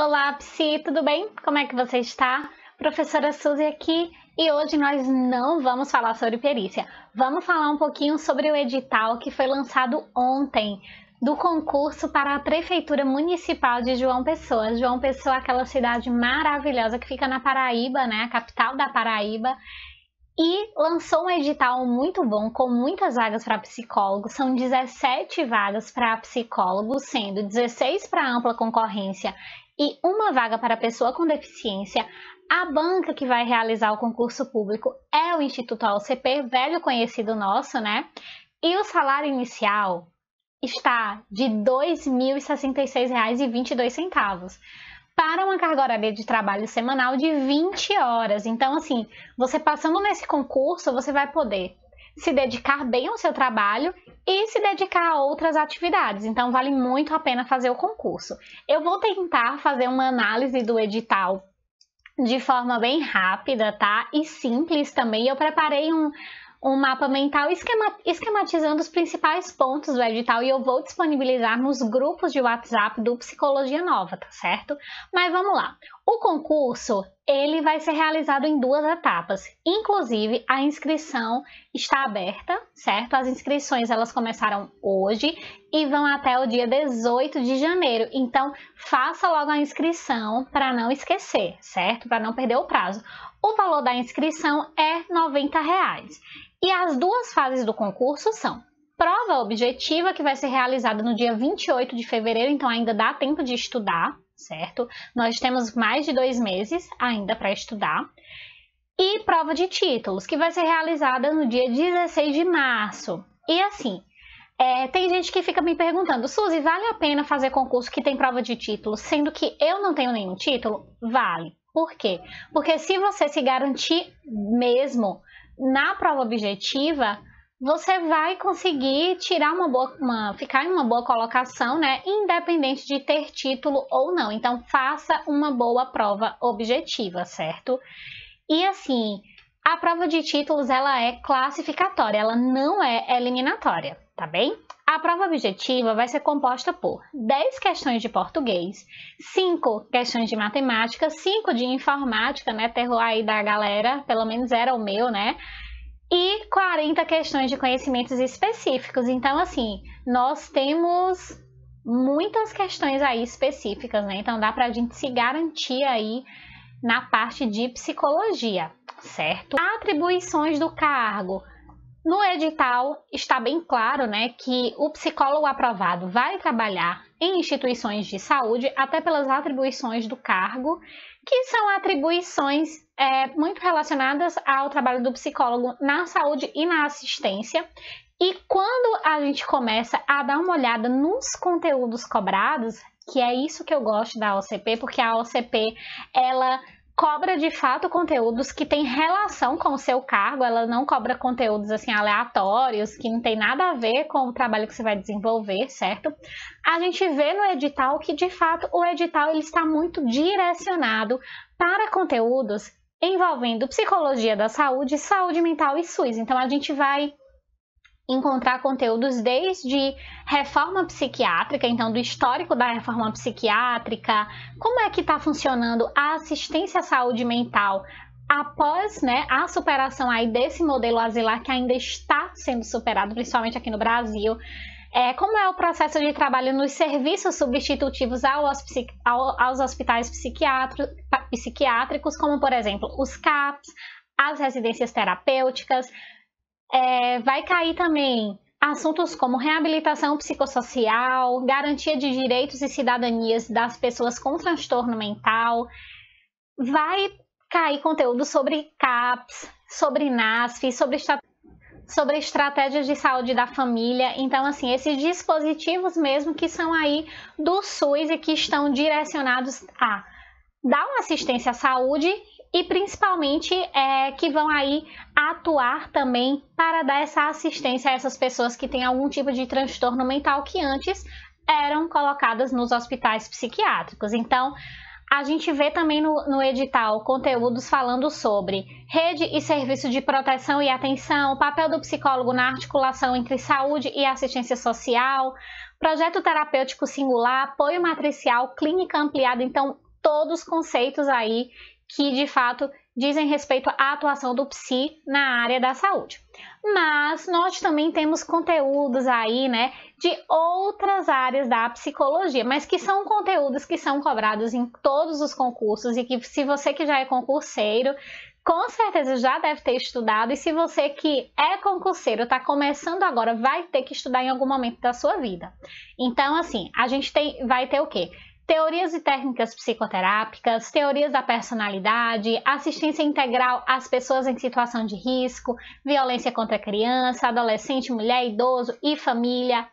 Olá, Psi, tudo bem? Como é que você está? Professora Suzy aqui e hoje nós não vamos falar sobre perícia. Vamos falar um pouquinho sobre o edital que foi lançado ontem do concurso para a Prefeitura Municipal de João Pessoa. João Pessoa é aquela cidade maravilhosa que fica na Paraíba, né? A capital da Paraíba. E lançou um edital muito bom, com muitas vagas para psicólogos. São 17 vagas para psicólogos, sendo 16 para ampla concorrência e uma vaga para pessoa com deficiência, a banca que vai realizar o concurso público é o Instituto AOCP, velho conhecido nosso, né? E o salário inicial está de R$ 2.066,22 para uma carga horária de trabalho semanal de 20 horas. Então, assim, você passando nesse concurso, você vai poder se dedicar bem ao seu trabalho e se dedicar a outras atividades. Então, vale muito a pena fazer o concurso. Eu vou tentar fazer uma análise do edital de forma bem rápida, tá? E simples também. Eu preparei um, um mapa mental esquema, esquematizando os principais pontos do edital e eu vou disponibilizar nos grupos de WhatsApp do Psicologia Nova, tá certo? Mas vamos lá. O concurso, ele vai ser realizado em duas etapas. Inclusive, a inscrição está aberta, certo? As inscrições elas começaram hoje e vão até o dia 18 de janeiro. Então, faça logo a inscrição para não esquecer, certo? Para não perder o prazo. O valor da inscrição é 90 reais. E as duas fases do concurso são prova objetiva, que vai ser realizada no dia 28 de fevereiro, então ainda dá tempo de estudar, certo? Nós temos mais de dois meses ainda para estudar. E prova de títulos, que vai ser realizada no dia 16 de março. E assim, é, tem gente que fica me perguntando, Suzy, vale a pena fazer concurso que tem prova de títulos, sendo que eu não tenho nenhum título? Vale. Por quê? Porque se você se garantir mesmo na prova objetiva, você vai conseguir tirar uma boa, uma, ficar em uma boa colocação, né? Independente de ter título ou não. Então, faça uma boa prova objetiva, certo? E assim, a prova de títulos ela é classificatória, ela não é eliminatória, tá bem? A prova objetiva vai ser composta por 10 questões de português, 5 questões de matemática, 5 de informática, né? Terror aí da galera, pelo menos era o meu, né? E 40 questões de conhecimentos específicos. Então, assim, nós temos muitas questões aí específicas, né? Então dá pra gente se garantir aí na parte de psicologia, certo? Atribuições do cargo. No edital está bem claro né, que o psicólogo aprovado vai trabalhar em instituições de saúde, até pelas atribuições do cargo, que são atribuições é, muito relacionadas ao trabalho do psicólogo na saúde e na assistência. E quando a gente começa a dar uma olhada nos conteúdos cobrados, que é isso que eu gosto da OCP, porque a OCP ela cobra de fato conteúdos que têm relação com o seu cargo, ela não cobra conteúdos assim aleatórios, que não tem nada a ver com o trabalho que você vai desenvolver, certo? A gente vê no edital que de fato o edital ele está muito direcionado para conteúdos envolvendo psicologia da saúde, saúde mental e SUS. Então a gente vai encontrar conteúdos desde reforma psiquiátrica, então do histórico da reforma psiquiátrica, como é que está funcionando a assistência à saúde mental após né, a superação aí desse modelo asilar que ainda está sendo superado, principalmente aqui no Brasil. É, como é o processo de trabalho nos serviços substitutivos aos hospitais psiquiátricos, como por exemplo os CAPs, as residências terapêuticas, é, vai cair também assuntos como reabilitação psicossocial, garantia de direitos e cidadanias das pessoas com transtorno mental. Vai cair conteúdo sobre CAPS, sobre NASF, sobre, sobre estratégias de saúde da família. Então, assim, esses dispositivos mesmo que são aí do SUS e que estão direcionados a dar uma assistência à saúde e principalmente é, que vão aí atuar também para dar essa assistência a essas pessoas que têm algum tipo de transtorno mental que antes eram colocadas nos hospitais psiquiátricos. Então, a gente vê também no, no, edital conteúdos falando sobre rede e serviço de proteção e atenção, papel do psicólogo na articulação entre saúde e assistência social, projeto terapêutico singular, apoio matricial, clínica ampliada. Então, todos os conceitos aí que de fato dizem respeito à atuação do psi na área da saúde. Mas nós também temos conteúdos aí, né, de outras áreas da psicologia, mas que são conteúdos que são cobrados em todos os concursos e que se você que já é concurseiro, com certeza já deve ter estudado, e se você que é concurseiro está começando agora, vai ter que estudar em algum momento da sua vida. Então, assim, a gente tem, vai ter o quê? Teorias e técnicas psicoterápicas, teorias da personalidade, assistência integral às pessoas em situação de risco, violência contra criança, adolescente, mulher, idoso e família.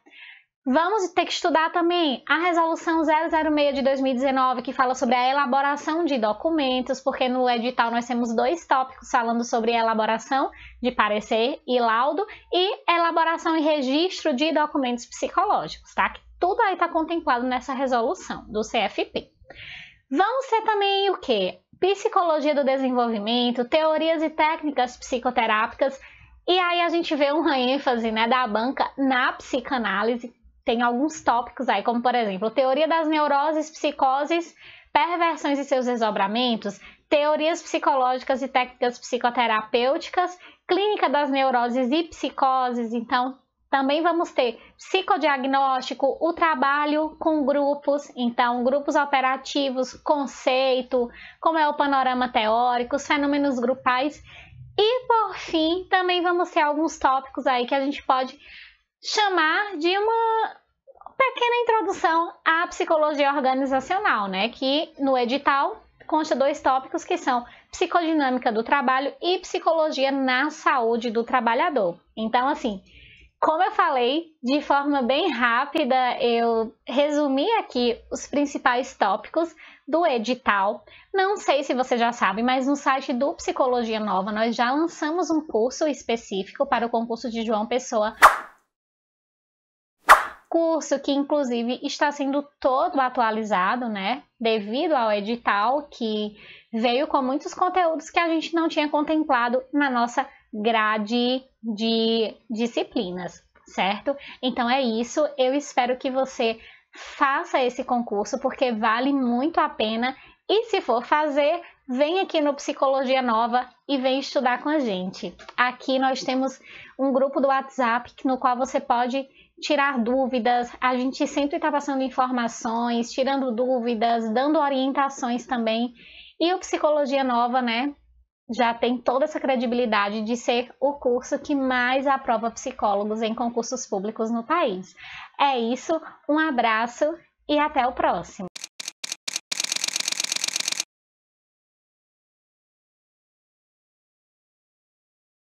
Vamos ter que estudar também a resolução 006 de 2019, que fala sobre a elaboração de documentos, porque no edital nós temos dois tópicos falando sobre elaboração de parecer e laudo e elaboração e registro de documentos psicológicos, tá? Tudo aí está contemplado nessa resolução do CFP. Vamos ter também o que? Psicologia do desenvolvimento, teorias e técnicas psicoterápicas, e aí a gente vê uma ênfase né, da banca na psicanálise. Tem alguns tópicos aí, como por exemplo, teoria das neuroses, psicoses, perversões e seus desdobramentos, teorias psicológicas e técnicas psicoterapêuticas, clínica das neuroses e psicoses, então também vamos ter psicodiagnóstico, o trabalho com grupos, então grupos operativos, conceito, como é o panorama teórico, os fenômenos grupais. E por fim, também vamos ter alguns tópicos aí que a gente pode chamar de uma pequena introdução à psicologia organizacional, né? Que no edital consta dois tópicos que são psicodinâmica do trabalho e psicologia na saúde do trabalhador. Então, assim, como eu falei, de forma bem rápida, eu resumi aqui os principais tópicos do edital. Não sei se você já sabe, mas no site do Psicologia Nova nós já lançamos um curso específico para o concurso de João Pessoa. Curso que inclusive está sendo todo atualizado, né? Devido ao edital que veio com muitos conteúdos que a gente não tinha contemplado na nossa grade de disciplinas, certo? Então é isso. Eu espero que você faça esse concurso porque vale muito a pena. E se for fazer, vem aqui no Psicologia Nova e vem estudar com a gente. Aqui nós temos um grupo do WhatsApp no qual você pode tirar dúvidas. A gente sempre está passando informações, tirando dúvidas, dando orientações também. E o Psicologia Nova, né? Já tem toda essa credibilidade de ser o curso que mais aprova psicólogos em concursos públicos no país. É isso, um abraço e até o próximo.